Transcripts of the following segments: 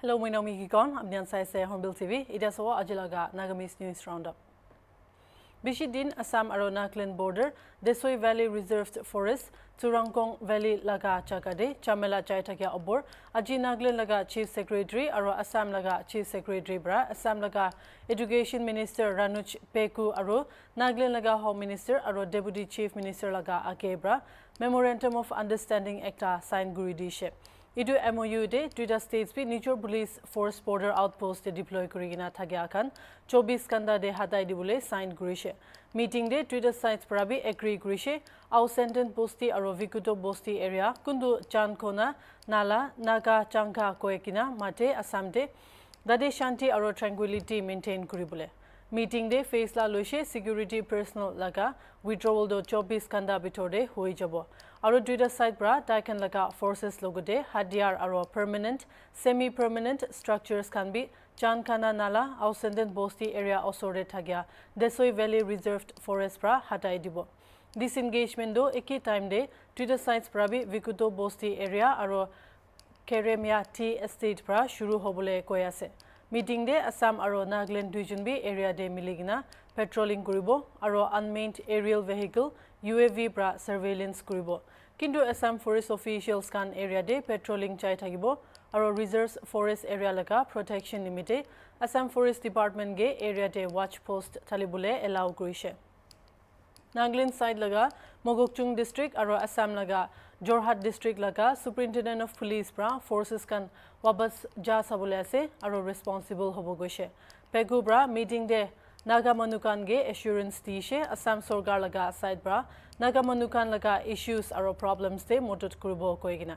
Hello, my name is Gikon. I'm Nyan Sai Sai Hornbill TV. It is our Ajilaga Nagamis News Roundup. Bishidin Assam Arona Clan border, Desoi Valley Reserved Forest, Turangkong Valley Laga Chakade, Chamela Chaitagya Obor, Aji Naglin Laga Chief Secretary, Aro Assam Laga Chief Secretary Bra, Assam Laga Education Minister Ranuch Peku Aro, Naglin Laga Home Minister, Aro Deputy Chief Minister Laga Akebra, Memorandum of Understanding Acta Sign Guridiship. ইটো M O U ডে দুইটা states বি নিজৰ police force border outpost deploy কৰি কিনে থাকে আখান। চৌবিছ ঘণ্টা দে হাতাই দিবলৈ চাইন কৰিছে। মিটিং দে দুইটা ছাইডছ পৰা বি এগ্ৰী কৰিছে। আউ চেণ্টেন বস্তি আৰু বিকুট বস্তি এৰিয়া কোনটো চানখনা নালা নাগা চাংঘা কৈ কিনা মাতে আছামতে দাদে শান্তি আৰু ট্ৰেংকুইলিটি মেইনটেইন কৰিবলৈ। মিটিং দে ফেচলা লৈছে ছিকিউৰিটি পাৰ্চনেল লগা উইড্ৰৱল দ চৌবিছ ঘণ্টা ভিতৰতে হৈ যাব আৰু দুইটা ছাইড পৰা টাইকেন লগা ফৰ্চেছ লগতে হাডিয়াৰ আৰু পাৰ্মানেণ্ট ছেমি পাৰ্মানেণ্ট ষ্ট্ৰাকচাৰ্ছ খান বি চানখানা নালা আৰু চেণ্ডেন বস্তি এৰিয়া ওচৰতে থাকা ডেছই ভেলী ৰিজাৰ্ভড ফৰেষ্ট পৰা হাতাই দিব ডিছএনগেজমেণ্টো একে টাইম দে দুইটা ছাইডছ পৰা বি বিকুট বস্তি এৰিয়া আৰু কেৰেমিয়া টি এষ্টেট পৰা শুৰু হ'বলৈ কৈ আছে মিটিং দে আছাম আৰু নাগালেণ্ড দুইজন বি এৰিয়া দে মিলি কিনা পেট্ৰলিং কৰিব আৰু unmanned aerial vehicle U A ভিৰ পৰা ছাৰ্ভেইলেঞ্চ কৰিব কিন্তু আছাম ফৰেষ্ট অফিচিয়েলছ খান এৰিয়া দে পেট্ৰলিং চাই থাকিব আৰু ৰিজাৰ্ভ ফৰেষ্ট এৰিয়া লেকা প্ৰটেকশ্যন নিমিত্তে আছাম ফৰেষ্ট ডিপাৰ্টমেণ্টে এৰিয়াতে ৱাচ পোষ্ট ঢালিবলৈ এলাউ কৰিছে নাগালেণ্ড ছাইড লগা মগকচুং ডিষ্ট্ৰিক্ট আৰু আছাম লগা যোৰহাট ডিষ্ট্ৰিক্ট লগা ছুপাৰিণ্টেণ্ডেণ্ট অফ পুলিচ পৰা ফৰ্চেছ খান ৱাবাছ যা চাবলৈ আছে আৰু ৰেছপনচিবল হ'ব গৈছে পেগু পৰা মিটিং দে নাগা মানুকানগে এচুৰেঞ্চ দিছে আছাম চৰকাৰ লগা ছাইড পৰা নাগা মানুকান লগা ইছ্যুজ আৰু প্ৰব্লেমছ দে মদত কৰিব কৈ কিনা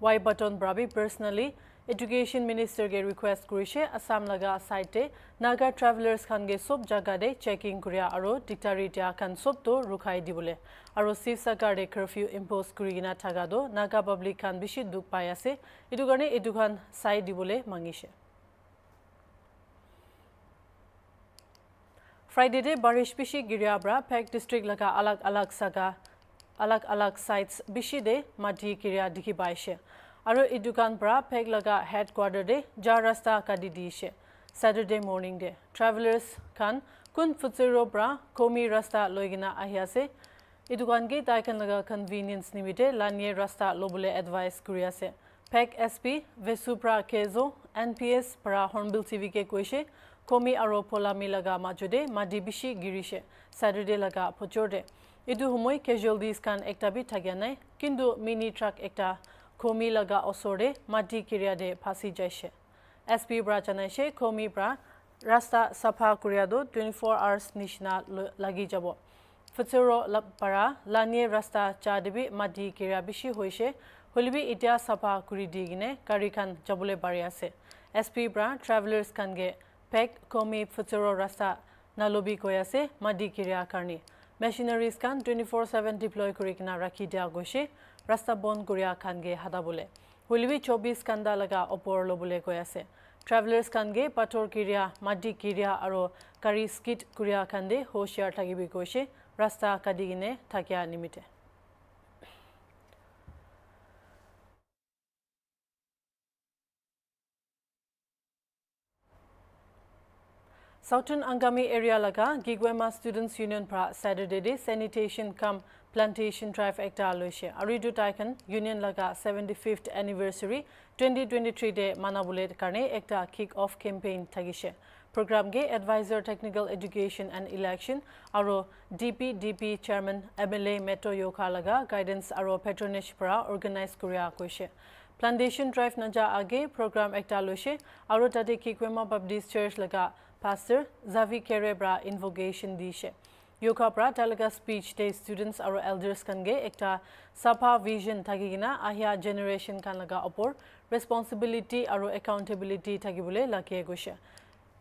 ৱাই বাটন ব্ৰাবি পাৰ্চনেলি এডুকেশ্যন মিনিষ্টাৰকে ৰিকুৱেষ্ট কৰিছে আছাম লগা ছাইডে নাগা ট্ৰেভেলাৰ্ছ খানগে চব জাগাতে চেকিং কৰি আৰু ডিক্টাৰী দিয়া খান চবটো ৰুখাই দিবলৈ আৰু চিফ চৰকাৰে কাৰ্ফিউ ইম্প'জ কৰি কিনা থকাটো নাগা পাব্লিক খান বেছি দুখ পাই আছে এইটো কাৰণে এইটো খান চাই দিবলৈ মাগিছে ফ্ৰাইডেতে বাৰিছ বেছি গিৰিয়াৰ পৰা ফেক ডিষ্ট্ৰিক্ট লগা আলাগ আলাগ জাগা আলাগ আলাগ ছাইটছ বেছি দে মাটি কিৰিয়া দেখি পাইছে আৰু এই দোকান পৰা ফেক লগা হেড কোৱাৰ্টাৰ দে যা ৰাস্তা কাটি দিছে। ছেটাৰডে মৰ্ণিং দে ট্ৰেভেলাৰ্ছ খান কোন ফুটচিৰৰ পৰা কমি ৰাস্তা লৈ কিনে আহি আছে। এই দোকানকে তাইকান লগা কনভিনিয়েঞ্চ নিমিত্তে লানিয়ে ৰাস্তা ল'বলৈ এডভাইচ কৰি আছে। ফেক এছ পি ভেচুপ্ৰা কেজো এন পি এছ পৰা হৰ্ণবিল টিভিকে কৈছে কমি আৰু পলামি লগা মাজতে মাটি বেছি গিৰিছে ছেটাৰডে লগা ফচৰতে এইটো সময় কেজুৱেলিটিজ খান একটা বি থাকে নাই কিন্তু মিনি ট্ৰাক কমি লগা ওচৰতে মাটি কিৰিয়াদে ফাঁচি যাইছে এছ পিৰ পৰা জনাইছে কমিৰ পৰা ৰাস্তা চাফা কৰিয়াটো টুৱেণ্টি ফ'ৰ আৱাৰ্ছ নিচিনা লাগি যাব ফচৰ পৰা লানিয়ে ৰাস্তা চা দিবি মাটি কিৰিয়া বেছি হৈছে হ'লেবি এতিয়া চাফা কৰি দি কিনে গাড়ীখন যাবলৈ পাৰি আছে এছ পিৰ পৰা ট্ৰেভেলাৰ্ছ খানগে পেক কমি ফচৰৰ ৰাস্তা নালবি কৈ আছে মাটি কিৰিয়াৰ কাৰণে মেচিনাৰিজ খান টুৱেণ্টি ফ'ৰ ছেভেন ডিপ্লয় কৰি কিনে ৰাখি দিয়া গৈছে ৰাস্তা বন্ধ কৰিয়া খানগে হাতাবলৈ হ'লেবি চৌবিছ ঘণ্টা লগা ওপৰ ল'বলৈ কৈ আছে ট্ৰেভেলাৰ্ছ খানগে পাথৰ কিৰিয়া মাটি কিৰিয়া আৰু গাড়ী স্কিট কৰিয়া খান্দে হুঁচিয়াৰ থাকিবি কৈছে ৰাস্তা কাটি কিনে থাকিয়া নিমিত্তে Southern Angami area laga Gigwema Students Union pra Saturday day sanitation cum plantation drive ekta loise aridu taikan union laga 75th anniversary 2023 day manabule karne ekta kick off campaign thagise program ge advisor technical education and election aro dp dp chairman mla metro yokha laga guidance aro patronage pra organize korea koise plantation drive naja age program ekta loise aro tate kikwema baptist church laga Pastor Zavi Kerebra invocation dishe. Yoga pra talaga speech day students aro elders kange ekta sapa vision thagigina ahia generation kan laga opor responsibility aro accountability thagibule lakie goshe.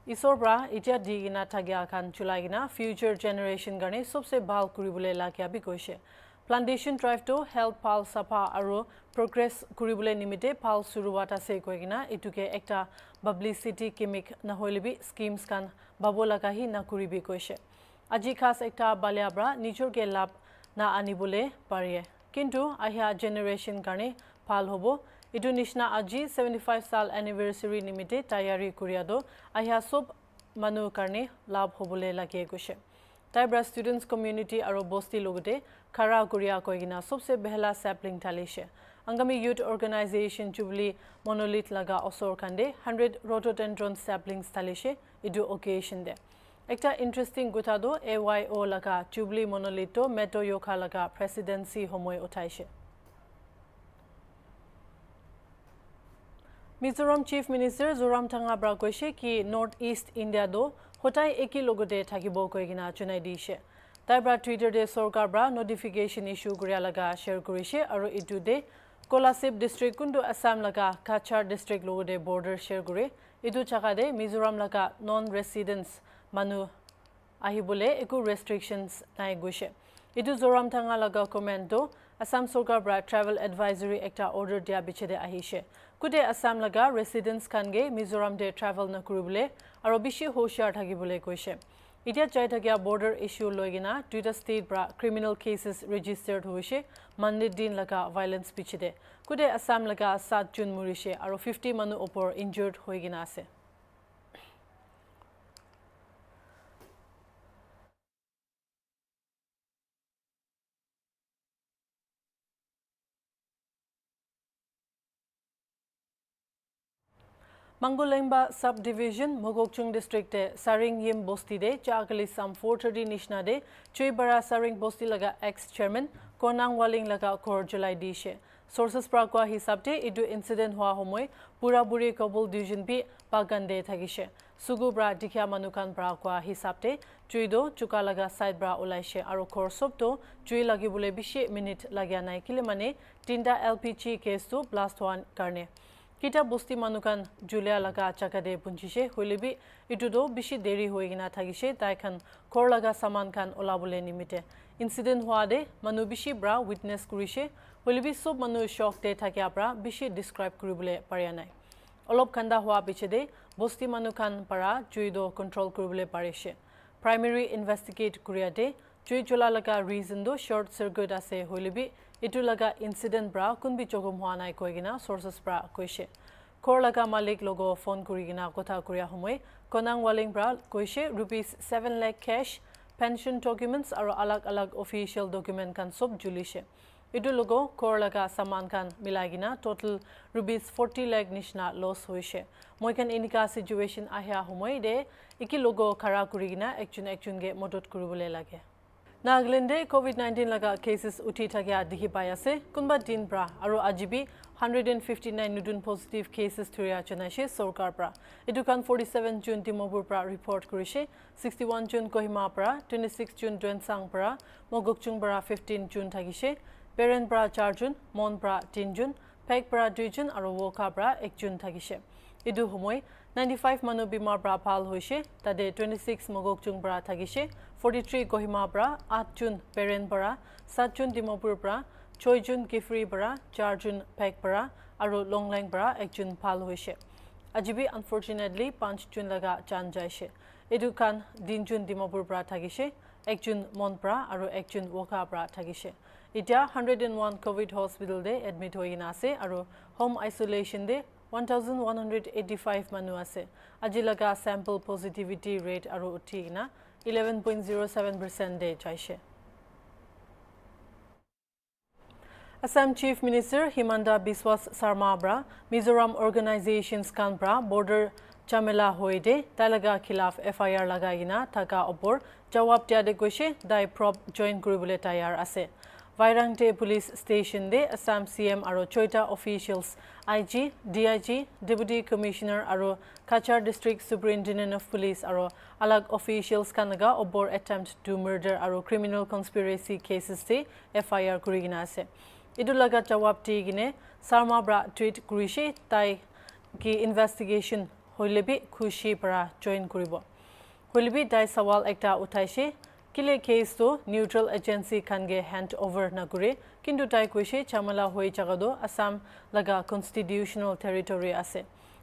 Isor bra itia digina thagya kan chulaigina future generation gane sobse bhal kuribule lakia bi goshe. Plantation ড্ৰাইভটো health পাল চাফা আৰু progress কৰিবলৈ নিমিত্তে পাল চুৰুৱাত আছে কৈ কিনা। এইটোকে এটা পাব্লিচিটি কেমিক নহ'লেবি স্কিমছ খান বাব লগাহি নকৰিবি কৈছে। আজি খাছ এটা বালিয়া পৰা নিজৰকে লাভ না আনিবলৈ পাৰে কিন্তু আহিয়া জেনেৰেশ্যন কাৰণে ভাল হ'ব। ইটো নিচিনা আজি ছেভেণ্টি ফাইভ চাল এনিভাৰ্চাৰী নিমিত্তে তৈয়াৰী কৰিয়াটো আহিয়া চব মানুহৰ কাৰণে লাভ হ'বলৈ লাগে গৈছে। পৰা ষ্টুডেণ্টছ কমিউনিটি আৰু বস্তিৰ লগতে খাৰা কৰিয়া কৈ কিনা চবচে বেহলা sapling ঢালিছে। Angami youth organisation jubilee monolith লগা ওচৰ কান্দে হাণ্ড্ৰেড ৰটোটেন্ট্ৰন চেপলিং ঢালিছে। ইটো অকেশ্যন দে। একটা ইণ্টাৰেষ্টিং কথাটো এ ৱাই অ' লগা জুবলি মনোলিথটো মেট্ৰ' য়োখা লগা প্ৰেচিডেঞ্চি সময় উঠাইছে। মিজোৰাম চিফ মিনিষ্টাৰ জোৰাম থাঙা পৰা কৈছে কি নৰ্থ ইষ্ট ইণ্ডিয়াতো সদায় একে লগতে থাকিব কৈ কিনা জনাই দিছে। তাৰ পৰা টুইটাৰতে চৰকাৰ পৰা নটিফিকেশ্যন ইছ্যু কৰা লগা শ্বেয়াৰ কৰিছে আৰু ইটোতে কোলাশিব ডিষ্ট্ৰিক্ট কোনটো আছাম লগা কাছাৰ ডিষ্ট্ৰিক্ট লগতে বৰ্ডাৰ শ্বেয়াৰ কৰে। এইটো জাগাতে মিজোৰাম লগা নন ৰেচিডেণ্টছ মানুহ আহিবলৈ একো ৰেষ্ট্ৰিকশ্যনছ নাই গৈছে। এইটো জোৰাম থাঙা কমেণ্টটো আছাম চৰকাৰৰ পৰা ট্ৰেভেল এডভাইজৰী এটা অৰ্ডাৰ দিয়া পিছতে আহিছে গোটেই আছাম লগা ৰেচিডেণ্টছ খানগে মিজোৰামতে ট্ৰেভেল নকৰিবলৈ আৰু বেছি হুঁচিয়াৰ থাকিবলৈ কৈছে এতিয়া যাই থকা বৰ্ডাৰ ইছ্যু লৈ কিনা দুইটা ষ্টেট পৰা ক্ৰিমিনেল কেছেছ ৰেজিষ্টাৰ্ড হৈছে মানডে দিন লগা ভাইলেঞ্চ পিছতে গোটেই আছাম লগা সাত জুন মৰিছে আৰু ফিফটি মানুহ ওপৰ ইনজৰ্ড হৈ কিনা আছে District de Saring Yim Bosti de Chakali Sam 430 Nishna de Chuibara Saring Bosti laga ex chairman Konang Waling laga kor July dishe sources pra kwa hisab de idu incident hua homoy pura buri Kabul division bi bagan de thagise sugu bra dikhya manukan pra kwa hisab de chuido chuka laga side bra ulaishe aro kor sob to chui lagi bule bishi minute lagya nai kile mane tinda lpg case to blast one karne কিতা বস্তি মানুকান Julia লাগা চাকাদে পুঞ্চিছে হইলেবি ইটুদো বেশি দেরি হয়ে কিনা থাকিছে। তাইখান খর লাগা সামান খান ওলাবলে নিমিতে ইনসিডেন্ট হওয়া দে মানু বেশি ব্রা উইটনেস করিছে হইলেবি সব মানু শক দে থাকে আপরা বেশি ডিসক্রাইব করবলে পারিয়া নাই। অলপ খান্দা হওয়া পিছে দে বস্তি মানু খান পারা জুইদো কন্ট্রোল করবলে পারিছে প্রাইমারি ইনভেস্টিগেট করিয়াতে জুই জ্বলা লাগা ৰিজন দো শৰ্ট সাৰ্কিট আছে হইলেবি ইটো লগা ইনচিডেণ্ট পৰা কোনবি চকুম হোৱা নাই কৈ কিনা চৰ্চেছ পৰা কৈছে। খৰ লগা মালিক লগ ফোন কৰি কিনা কথা কৰিয়া সময় কনাং ৱালিং পৰা কৈছে rupees seven lakh cash pension documents আৰু আলাগ আলাগ অফিচিয়েল ডকুমেণ্ট খান চব জুলিছে ইটো লগ খৰ লগা চামান খান মিলাই কিনা টোটেল ৰুপিজ ফৰ্টি লেখ নিচিনা লছ হৈছে। মই খান এনেকুৱা চিটুৱেশ্যন আহিয়া সময় দে। ইকি লগ খাৰা কৰি কিনা একজন একজনকে মদত কৰিবলৈ লাগে। নাগালেণ্ডে কোভিড নাইণ্টিন লগা কেছেছ উঠি থাকে দেখি পাই আছে কোনোবা দিন পৰা আৰু আজি বি হাণ্ড্ৰেড এণ্ড ফিফটি নাইন নতুন পজিটিভ কেছেছ ধৰিয়া জনাইছে চৰকাৰৰ পৰা এইটো কাৰণ ফৰ্টি ছেভেন জুন ডিমপুৰ পৰা ৰিপৰ্ট কৰিছে ছিক্সটি ওৱান জুন কহিমাৰ পৰা টুৱেণ্টি ছিক্স জুন ডুৱেনচাং পৰা মগকচুং পৰা ফিফটিন জুন থাকিছে পেৰেণ পৰা চাৰ জুন মন পৰা তিন জুন ফেক পৰা দুই জুন আৰু ৱকাৰ পৰা এক জুন থাকিছে এইটো সময় নাইণ্টি ফাইভ মানুহ বেমাৰ পৰা ভাল হৈছে তাতে টুৱেণ্টি ছিক্স মগকচুং পৰা থাকিছে ফৰ্টি থ্ৰী কহিমাৰ পৰা আঠ জুন পেৰেণ পৰা সাত জুন ডিমাপুৰৰ পৰা ছয় জুন কিফ্ৰীৰ পৰা চাৰ জুন ফেক পৰা আৰু লংলেং পৰা এক জুন ভাল হৈছে আজি বি আনফৰ্চুনেটলি পাঁচ জুন লগা জান যাইছে এইটো কাৰণ দিন জুন ডিমাপুৰৰ পৰা থাকিছে এক জুন মন পৰা আৰু এক জুন ৱকাৰ পৰা থাকিছে এতিয়া hundred and one covid hospital De admit হৈ কিনে আছে আৰু হোম আইচলেশ্যন দে one thousand one hundred eighty five মানুহ আছে আজি লগা চেম্পল পজিটিভিটি ৰেট আৰু উঠি কিনা eleven point zero' seven percent দে যাইছে Assam Chief Minister Himanta Biswas Sarma Bra, Mizoram Organizations Kan Bra, Border Chamela Hoide, Talaga Khilaf FIR Lagaina, Taka Opor, Jawab Tiade Goshe, Dai Prop Join Kurubule Tayar Ase. Vairangte Police Station de Assam CM aro Choita officials IG, DIG, Deputy Commissioner aro Kachar District Superintendent of Police aro alag officials kanaga obor attempt to murder aro criminal conspiracy cases de FIR kurigina ase. Idu laga jawab ti gine Sarma bra tweet kurishe tai ki investigation hoilebi khushi para join kuribo. Hoilebi dai কেছটো neutral agency খানগে hand over নকৰে কিন্তু তাই কৈছে চামলা হৈ জাগাতো আছাম লগা কনষ্টিটিউচনেল টেৰিটৰী আছে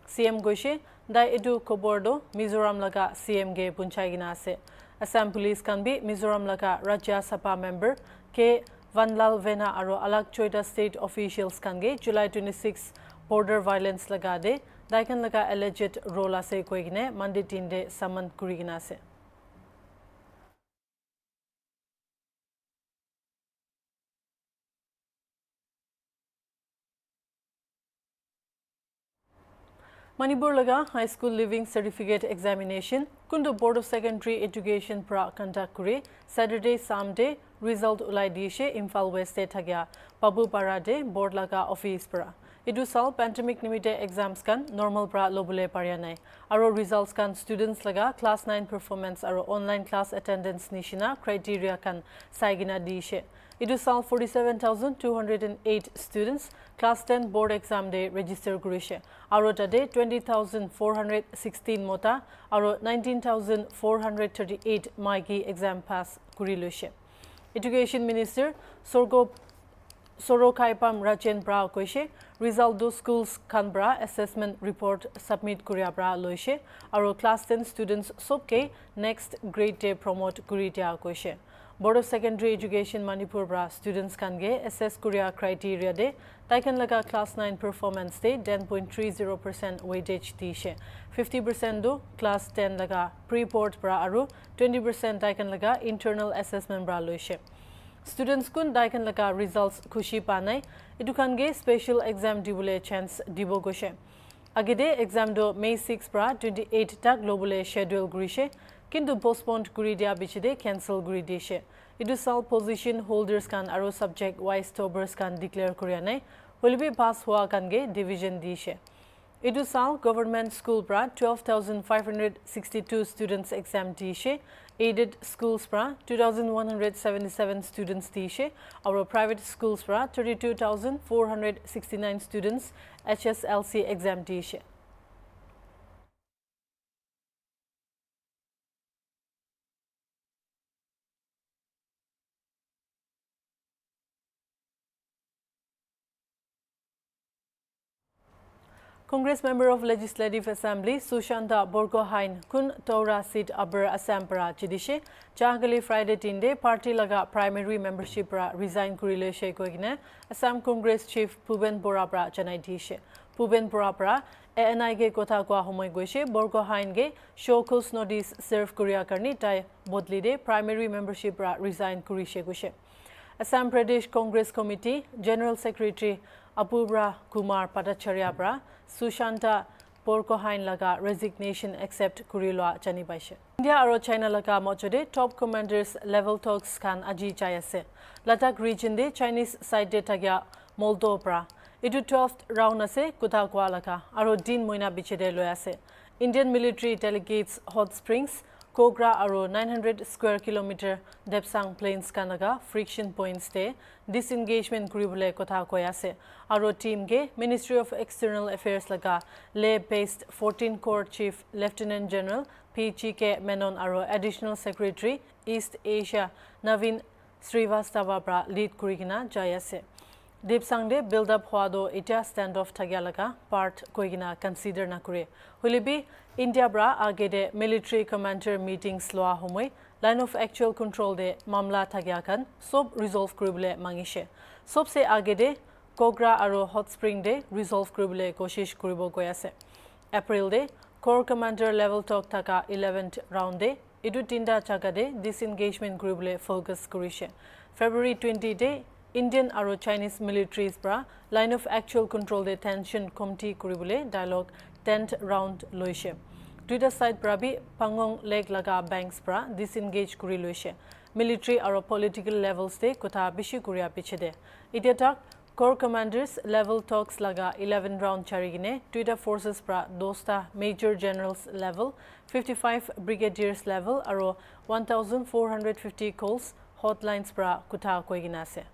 চি এম কৈছে দাই এইটো খবৰটো মিজোৰাম লগা চি এম গে পুঞ্চাই কিনা আছে আছাম পুলিচ খান বি মিজোৰাম লগা ৰাজ্য সভা মেম্বাৰ কে ভানলাল ভেনা আৰু আলাগ চৈটা state officials খানগে July twenty six border violence laga de daikan laga alleged role ase koigine manditin de saman kurigina ase Manipur laga high school living certificate examination kundu board of secondary education pra conduct kure saturday samde result ulai dishe imphal west thagya babu para de board laga office pra idu sal pandemic nimite exams kan normal pra lobule parya nai aro results kan students laga class 9 performance aro online class attendance nishina criteria kan saigina dishe idu sal 47208 students class 10 board exam day register kurishe aro tade 20416 mota aro 19438 maigi exam pass kuri loise education minister sorgo soro kaipam rajen bra koise result do schools kanbra assessment report submit kuria bra loise aro class 10 students sobke next grade day promote kuritia koise board of secondary education manipur bra students kan ge assess kuria criteria de taikan laga class 9 performance de 10.30% weightage ti she 50% do class 10 laga pre board bra aru 20% taikan laga internal assessment bra loise students kun taikan laga results khushi pa nai edu kan ge special exam dibule chance dibo goshe agede exam do may 6 bra 28 tak global schedule grishe কিন্তু পোষ্টপন্ড কৰি দিয়া বিচিদে cancel কৰি দিছে এইটো চাল position holders কান আৰু subject wise টবাৰ্ছ কান ডিক্লেয়াৰ কৰি নাই। হলিবি পাছ হোৱা কানগে ডিভিজন দিছে এইটো চাল গভৰ্ণমেণ্ট স্কুল পৰা twelve thousand five hundred sixty two students exam দিছে এইডেড স্কুলছ পৰা two thousand one hundred seventy seven students দিছে আৰু প্ৰাইভেট স্কুলছ পৰা thirty two thousand four hundred sixty nine students H S L C exam দিছে Congress member of Legislative Assembly Sushanta Borgohain kun Tora seat aber Assam para chidishe chagali Friday tinde party laga primary membership para resign kurile she koigine Assam Congress chief Puben Bora para chanai dishe Puben Bora para ANI ge kotha kwa homoy goise Borgohain ge cause notice serve kuria karni tai bodli de primary membership para resign kurishe goise Assam Pradesh Congress Committee General Secretary Apubra Kumar Patacharya pra Sushanta Porkohain laga resignation accept kurilwa chani baishe. India aro China laga mochode top commanders level talks kan aji chayase. Ladakh region de Chinese side de tagya Moldova. Itu 12th round ase kuta kwa laga aro din moina bichede loyase. Indian military delegates hot springs Kogra aro 900 square kilometer Depsang Plains kanaga friction points te disengagement kuribule kotha koyase aro team ge Ministry of External Affairs laga Leh based 14 Corps Chief Lieutenant General PGK Menon aro Additional Secretary East Asia Navin Srivastava pra lead kurigina ita stand off thagya laga part koigina consider na kure hulibi India bra agede military commander meetings loa homoi line of actual control de mamla thagya kan sob resolve kuribule mangishe sob se agede kogra aro hot spring de resolve kuribule koshish kuribo goi ase april de corps commander level talk thaka 11th round de idu tinda chaga de disengagement kuribule focus kurishe february 20 de Indian aro Chinese militaries pra line of actual control de tension committee kuribule dialogue 10th round loise Twitter side pra bi pangong leg laga banks pra disengage kuri loise military aro political levels de kotha bishi kuria piche de itia tak Corps commanders level talks laga 11 round charigine Twitter forces pra dosta major generals level 55 brigadiers level aro 1450 calls hotlines pra kutha koigina se Center Bra State aro Union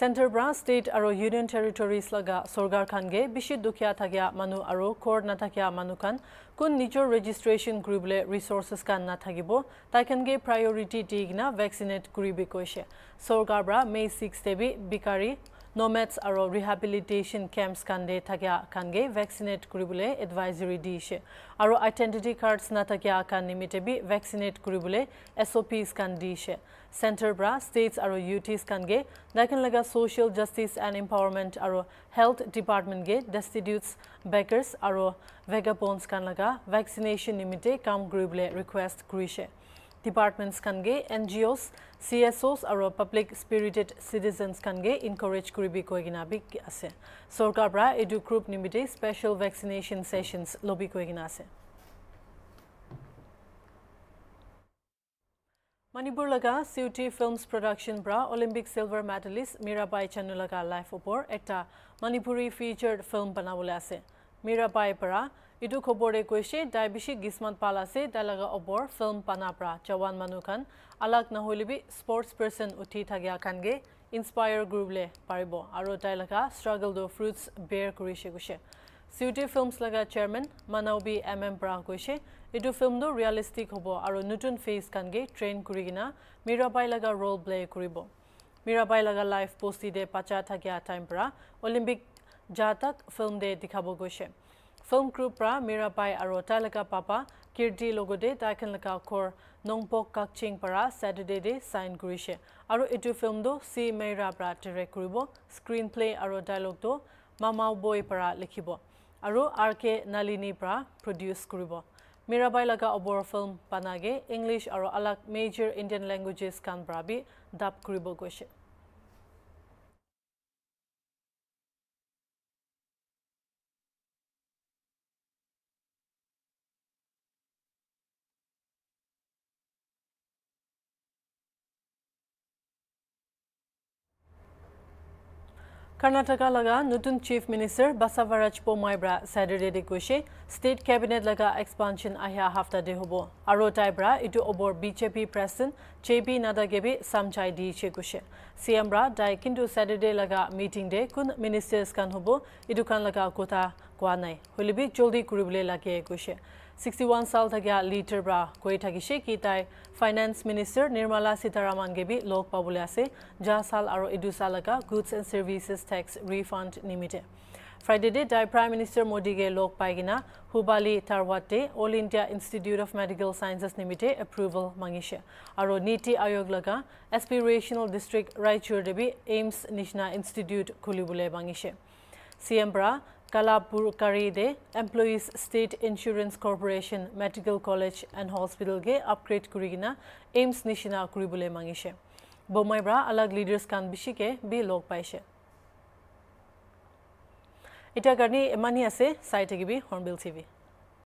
Territories laga Sorgar Khange bishi dukya thagya manu aro cord na thakya manu kan kun nijor registration grubule resources kan na thagibo taikange priority tigna vaccinate kuribi koise Sorgar Bra May 6 tebi bikari নমেটছ আৰু rehabilitation camps কান্দে থাকে কানগে ভেকচিনেট কৰিবলৈ advisory দিছে আৰু identity cards নাথাকে কান নিমিত্তে বি ভেকচিনেট কৰিবলৈ এছ অ' পিছ কান দিছে চেণ্টাৰ পৰা ষ্টেটছ আৰু ইউটিছ কানগে দাইকান লগা ছ'চিয়েল জাষ্টিছ এণ্ড এম্পাৱাৰমেণ্ট আৰু হেল্থ ডিপাৰ্টমেণ্টগে ডেষ্টিটিউটছ বেকাৰ্ছ আৰু ভেগাপনছ কান লগা ভেকচিনেশ্যন নিমিত্তে কাম কৰিবলৈ ৰিকুৱেষ্ট কৰিছে departments kange NGOs CSOs aro public spirited citizens kange encourage kuribi koigina bi ase sarkar bra edu group nimite special vaccination sessions lobby koigina ase Manipur laga CUT Films Production bra Olympic silver medalist Mirabai Chanulaga life opor ekta Manipuri featured film banabole ase Mirabai para ইটো খবৰে কৈছে diabetic গিছমান পাল আছে তাৰ লগা অবৰ film পানাপৰা Jawan মানুহ খান আলাক নহ'লেবি sports person উঠি থাকে খানগে inspire কৰিবলৈ পাৰিব। আৰু তাই লগা ষ্ট্ৰাগল দ ফ্ৰুটছ বেয়াৰ কৰিছে কৈছে। চিউটি ফিল্মছ লগা চেয়াৰমেন মানৱবী এম এম পৰা কৈছে এইটো ফিল্মটো ৰিয়েলিষ্টিক হ'ব আৰু নতুন ফেচ খানগে ট্ৰেইন কৰি কিনা মীৰাবাই লগা ৰ'ল প্লে কৰিব। মীৰাবাই লগা লাইফ পষ্টিতে পাচা থাকে টাইম পৰা অলিম্পিক জাতাক ফিল্ম দে দেখাব গৈছে। Film crew pra mirabai aro talaka papa kirti logode taikan laka khor nongpok kakching para saturday day sign kurise aro etu film do c meira pra direct kuribo screenplay aro dialogue do mamau boy para likhibo aro rk nalini pra produce kuribo mirabai laga obor film panage english aro alak major indian languages kan Karnataka laga Nutun Chief Minister Basavaraj Bomaibra Saturday de kushe State Cabinet laga expansion ahya hafta de hobo aro taibra itu obor BJP president JB Nada gebe samjai di che kushe CM bra dai kindu Saturday laga meeting de kun ministers kan hobo itu kan laga kota kwa nai holibi joldi kuribule lage kushe 61 साल तक या litre ब्रा कोई ठगी शे की ताई finance minister Nirmala Sitharaman के भी लोक पाबुलिया से जा साल आरो इडू साल का goods and services tax refund निमिते Friday डे दाई प्राइम मिनिस्टर मोदी के लोक पाएगीना Hubli तारवाटे All India Institute of Medical Sciences निमिते approval मंगीशे आरो नीति आयोग लगा एस्पिरेशनल डिस्ट्रिक्ट रायचूर डे भी एम्स निशना इंस्टीट्यूट खुली बुले मंगीशे सीएम ब्रा পৰা Kalapurkaride Employees State Insurance Corporation Medical College and Hospital ge upgrade kurigina AIMS nishina kuribule mangishe. Bomai bra alag leaders kan bishike bi log paise. Ita karni emani ase sai tegibi Hornbill TV.